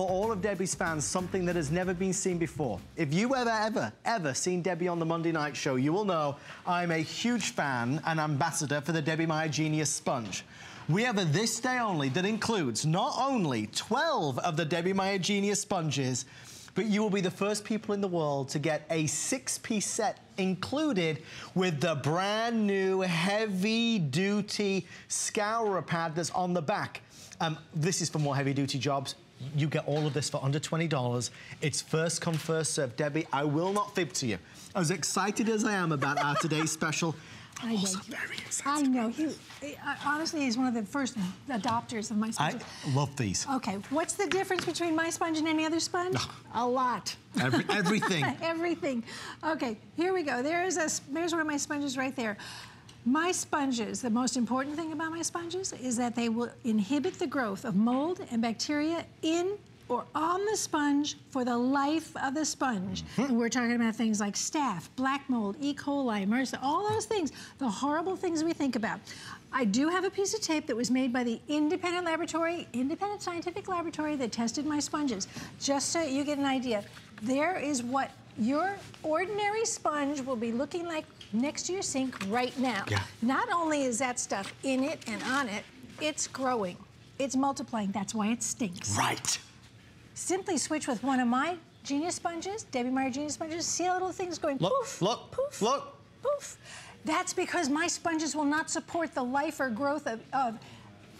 for all of Debbie's fans something that has never been seen before. If you ever, ever, ever seen Debbie on the Monday Night Show, you will know I'm a huge fan and ambassador for the Debbie Meyer Genius Sponge. We have a this day only that includes not only 12 of the Debbie Meyer Genius sponges, but you will be the first people in the world to get a six-piece set included with the brand new heavy-duty scourer pad that's on the back. Um, this is for more heavy-duty jobs. You get all of this for under $20. It's first come, first serve. Debbie, I will not fib to you. As excited as I am about our today's special, I know. very excited. I know. He, uh, honestly, he's one of the first adopters of my sponge. I love these. Okay, what's the difference between my sponge and any other sponge? a lot. Every, everything. everything. Okay, here we go. There is a, there's one of my sponges right there. My sponges, the most important thing about my sponges is that they will inhibit the growth of mold and bacteria in or on the sponge for the life of the sponge. Mm -hmm. And we're talking about things like staph, black mold, E. coli, MRSA, all those things, the horrible things we think about. I do have a piece of tape that was made by the independent laboratory, independent scientific laboratory that tested my sponges. Just so you get an idea, there is what your ordinary sponge will be looking like next to your sink right now. Yeah. Not only is that stuff in it and on it, it's growing. It's multiplying. That's why it stinks. Right. Simply switch with one of my Genius sponges, Debbie Meyer Genius sponges. See how little things going look, poof, look, poof, look. poof. That's because my sponges will not support the life or growth of, of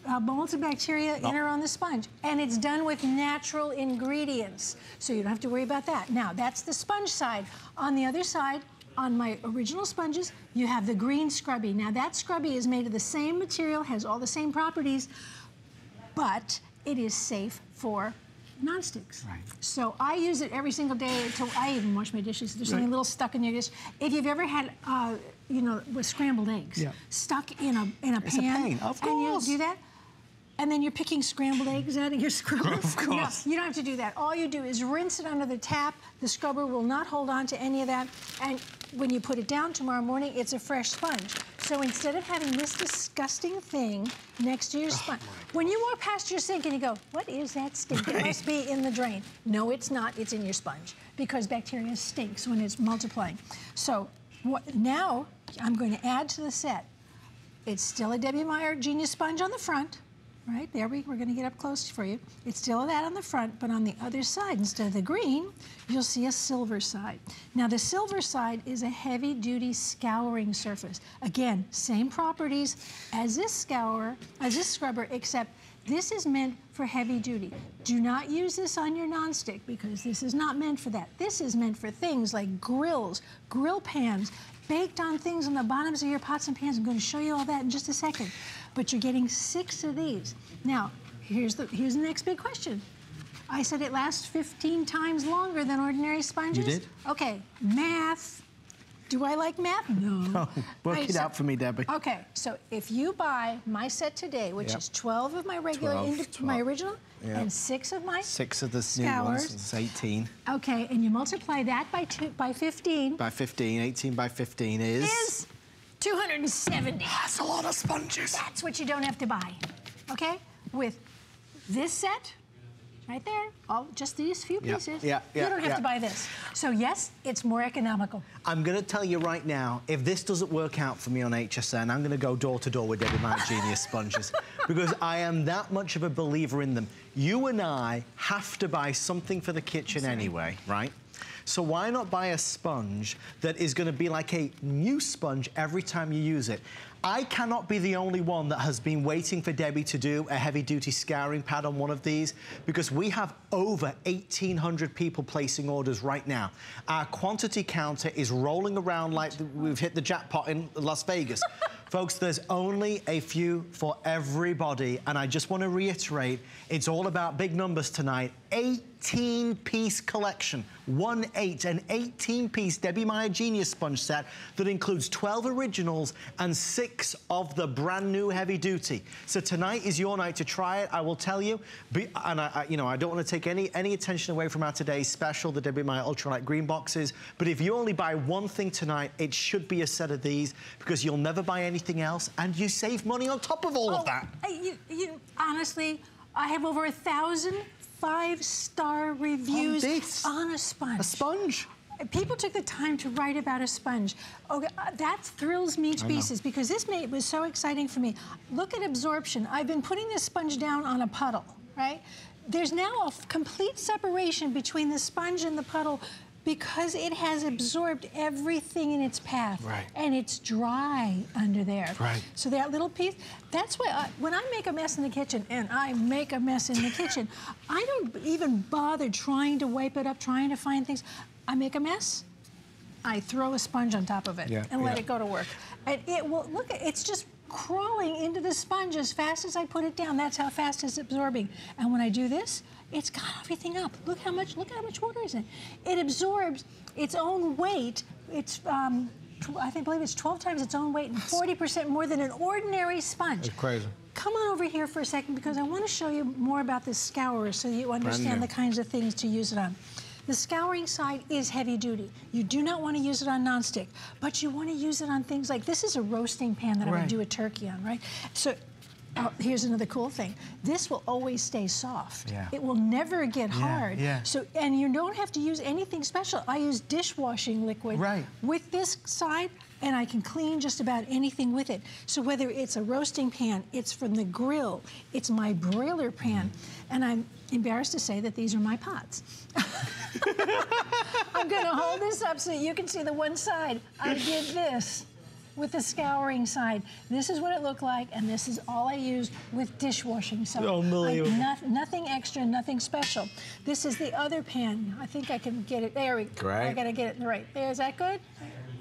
uh, molds and bacteria no. in or on the sponge. And it's done with natural ingredients. So you don't have to worry about that. Now, that's the sponge side. On the other side, on my original sponges, you have the green scrubby. Now, that scrubby is made of the same material, has all the same properties, but it is safe for nonsticks. Right. So I use it every single day. Until I even wash my dishes. There's right. something a little stuck in your dish. If you've ever had, uh, you know, with scrambled eggs, yeah. stuck in a in a it's pan, a pain, of course. and you do that, and then you're picking scrambled eggs out of your scrubber. Of course. No, you don't have to do that. All you do is rinse it under the tap. The scrubber will not hold on to any of that. And when you put it down tomorrow morning, it's a fresh sponge. So instead of having this disgusting thing next to your sponge, oh when you walk past your sink and you go, what is that stink? Right. It must be in the drain. No, it's not. It's in your sponge because bacteria stinks when it's multiplying. So what, now I'm going to add to the set. It's still a Debbie Meyer Genius Sponge on the front. Right, there we, we're gonna get up close for you. It's still that on the front, but on the other side, instead of the green, you'll see a silver side. Now the silver side is a heavy duty scouring surface. Again, same properties as this scourer, as this scrubber, except this is meant for heavy duty. Do not use this on your nonstick because this is not meant for that. This is meant for things like grills, grill pans, baked on things on the bottoms of your pots and pans. I'm going to show you all that in just a second. But you're getting six of these. Now, here's the, here's the next big question. I said it lasts 15 times longer than ordinary sponges. You did? Okay, math, do I like math? No. Oh, work right, it so, out for me, Debbie. Okay, so if you buy my set today, which yep. is 12 of my regular, 12, 12. my original, yep. and six of my Six of the scours. new ones, it's 18. Okay, and you multiply that by two, by 15. By 15, 18 by 15 is? Is 270. That's a lot of sponges. That's what you don't have to buy, okay? With this set, right there, all just these few pieces. Yeah, yeah, You don't have yeah. to buy this. So yes, it's more economical. I'm gonna tell you right now, if this doesn't work out for me on HSN, I'm gonna go door to door with Debbie Meyer Genius sponges because I am that much of a believer in them. You and I have to buy something for the kitchen anyway, right? So why not buy a sponge that is gonna be like a new sponge every time you use it? I cannot be the only one that has been waiting for Debbie to do a heavy duty scouring pad on one of these because we have over 1,800 people placing orders right now. Our quantity counter is rolling around like we've hit the jackpot in Las Vegas. Folks, there's only a few for everybody. And I just want to reiterate, it's all about big numbers tonight. 18-piece collection, one eight, an 18-piece Debbie Meyer Genius sponge set that includes 12 originals and six of the brand new heavy duty. So tonight is your night to try it. I will tell you, be, and I, I, you know, I don't want to take any, any attention away from our today's special, the Debbie Meyer Ultralight Green boxes, but if you only buy one thing tonight, it should be a set of these because you'll never buy anything else and you save money on top of all oh, of that. You, you, honestly, I have over a thousand five-star reviews this? on a sponge. A sponge. People took the time to write about a sponge. Okay, uh, that thrills me to pieces because this made, was so exciting for me. Look at absorption. I've been putting this sponge down on a puddle, right? There's now a complete separation between the sponge and the puddle because it has absorbed everything in its path. Right. And it's dry under there. Right. So that little piece, that's why I, when I make a mess in the kitchen, and I make a mess in the kitchen, I don't even bother trying to wipe it up, trying to find things. I make a mess, I throw a sponge on top of it Yeah, and let yeah. it go to work. And it will, look, it's just crawling into the sponge as fast as I put it down. That's how fast it's absorbing. And when I do this, it's got everything up. Look how much, look how much water is in. It absorbs its own weight. It's, um, I think, believe it's 12 times its own weight and 40% more than an ordinary sponge. That's crazy. Come on over here for a second because I want to show you more about this scourer so you understand the kinds of things to use it on. The scouring side is heavy duty. You do not want to use it on nonstick, but you want to use it on things like this is a roasting pan that I Right. would do a turkey on, right? So uh, here's another cool thing. This will always stay soft. Yeah. It will never get hard. yeah. So and you don't have to use anything special. I use dishwashing liquid Right. with this side and I can clean just about anything with it. So whether it's a roasting pan, it's from the grill, it's my broiler pan, and I'm embarrassed to say that these are my pots. I'm gonna hold this up so you can see the one side. I did this with the scouring side. This is what it looked like, and this is all I used with dishwashing soap. Unbelievable. I- noth- nothing extra, nothing special. This is the other pan. I think I can get it. There we go. I gotta get it right. There, is that good?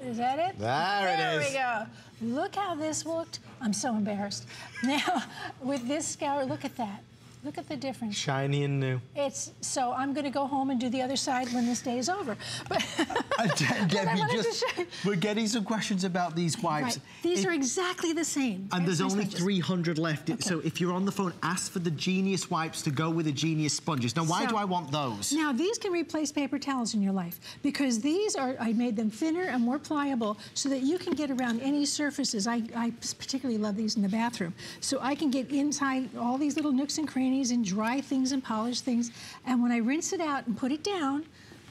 Is that it? There it there is. we go. Look how this looked. I'm so embarrassed. Now, with this scour, look at that. Look at the difference. Shiny and new. It's so I'm going to go home and do the other side when this day is over. But De- Debbie, just we're getting some questions about these wipes. right, these It- are exactly the same. and there's only sponges. 300 left. So if you're on the phone, ask for the Genius wipes to go with the Genius sponges. Now, why So- do I want those? Now these can replace paper towels in your life because these are I made them thinner and more pliable so that you can get around any surfaces. I, I particularly love these in the bathroom. So I can get inside all these little nooks and crannies and dry things and polish things. And when I rinse it out and put it down,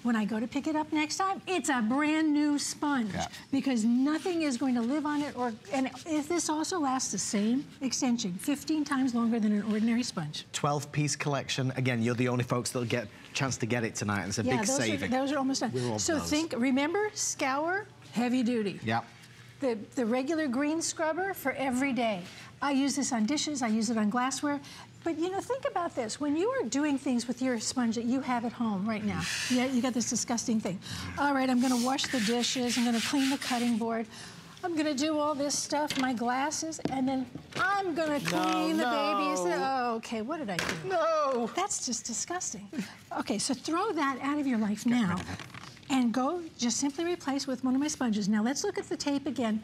when I go to pick it up next time, it's a brand new sponge Yeah. because nothing is going to live on it. Or and if this also lasts the same extension, 15 times longer than an ordinary sponge. 12 piece collection. Again, you're the only folks that'll get a chance to get it tonight. and It's a Yeah, big those saving. are, those are almost done. So those. think, remember, scour, heavy duty. yeah. The, the regular green scrubber for every day. I use this on dishes, I use it on glassware. But you know, think about this. When you are doing things with your sponge that you have at home right now, yeah, you got this disgusting thing. All right, I'm gonna wash the dishes, I'm gonna clean the cutting board. I'm gonna do all this stuff, my glasses, and then I'm gonna clean the babies. Oh, okay, what did I do? No. That's just disgusting. Okay, so throw that out of your life now and go just simply replace with one of my sponges. Now let's look at the tape again,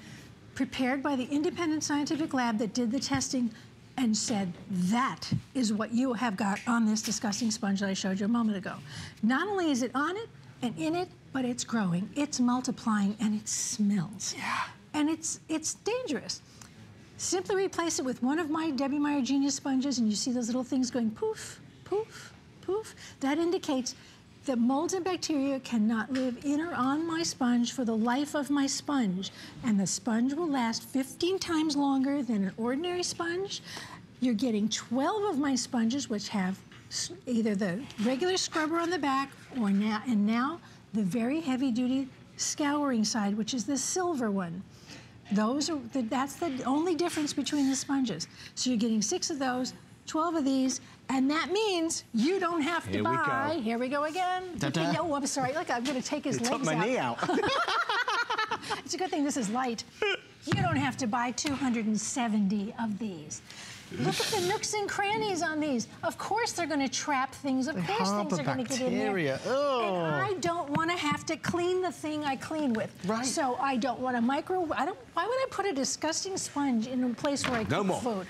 prepared by the independent scientific lab that did the testing and said that is what you have got on this disgusting sponge that I showed you a moment ago. Not only is it on it and in it, but it's growing, it's multiplying, and it smells. Yeah. And it's it's dangerous. Simply replace it with one of my Debbie Meyer Genius sponges, and you see those little things going poof, poof, poof. That indicates that molds and bacteria cannot live in or on my sponge for the life of my sponge. And the sponge will last 15 times longer than an ordinary sponge. You're getting 12 of my sponges, which have either the regular scrubber on the back or now, and now the very heavy duty scouring side, which is the silver one. Those are the, that's the only difference between the sponges. So you're getting six of those, 12 of these, and that means you don't have to Here we buy. Here we go again. Ta-da. Oh, I'm sorry. Look, I'm going to take his It legs my out. knee out. It's a good thing this is light. You don't have to buy 270 of these. Look at the nooks and crannies on these. Of course they're going to trap things. Of They course things are going to get in there. Oh. And I don't want to have to clean the thing I clean with. Right. So I don't want to micro. I don't. Why would I put a disgusting sponge in a place where I No cook more. food?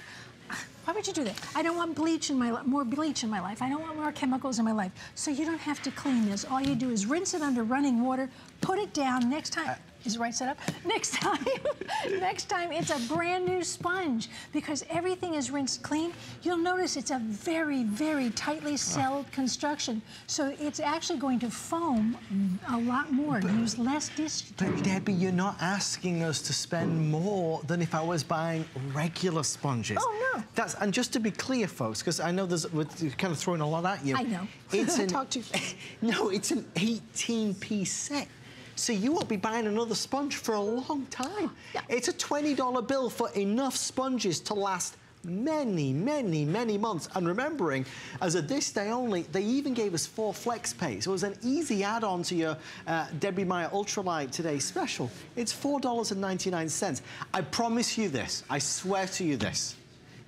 Why would you do that? I don't want bleach in my more bleach in my life. I don't want more chemicals in my life. So you don't have to clean this. All you do is rinse it under running water, put it down. Next time, Is it right set up? Next time, next time it's a brand new sponge because everything is rinsed clean. You'll notice it's a very, very tightly celled construction. So it's actually going to foam a lot more, use less dish But detergent. Debbie, you're not asking us to spend more than if I was buying regular sponges. Oh, no. That's and just to be clear, folks, because I know there's we're kind of throwing a lot at you. I know. It's an, Talk too fast. No, it's an 18-piece set. So you won't be buying another sponge for a long time. Yeah. It's a $20 bill for enough sponges to last many, many, many months. And remembering, as a this day only, they even gave us four flex pay. So it was an easy add-on to your uh, Debbie Meyer Ultralight Today special. It's $4.99. I promise you this, I swear to you this,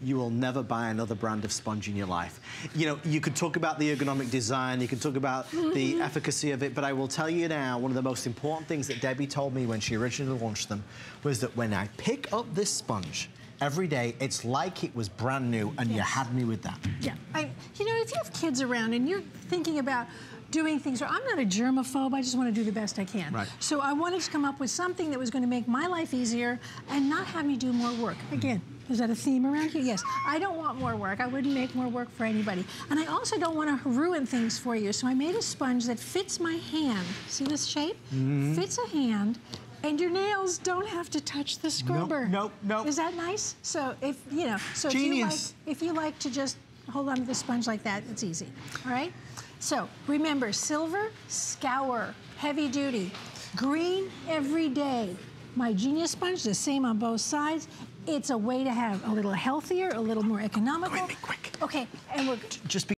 you will never buy another brand of sponge in your life. You know, you could talk about the ergonomic design, you could talk about the mm-hmm. efficacy of it, but I will tell you now, one of the most important things that Debbie told me when she originally launched them was that when I pick up this sponge every day, it's like it was brand new, and you had me with that. Yeah, I, you know, if you have kids around and you're thinking about doing things, I'm not a germaphobe, I just want to do the best I can. Right. So I wanted to come up with something that was going to make my life easier and not have me do more work. Again, is that a theme around here? Yes. I don't want more work. I wouldn't make more work for anybody. And I also don't want to ruin things for you. So I made a sponge that fits my hand. See this shape? Mm-hmm. Fits a hand. And your nails don't have to touch the scrubber. nope, nope. nope. Is that nice? So if you know, so if you like if you like to just hold on to the sponge like that, it's easy. All right? So remember, silver, scour, heavy duty. Green, every day. My Genius sponge, the same on both sides. It's a way to have a little healthier, a little more economical. Quick, quick. Okay, and we're Just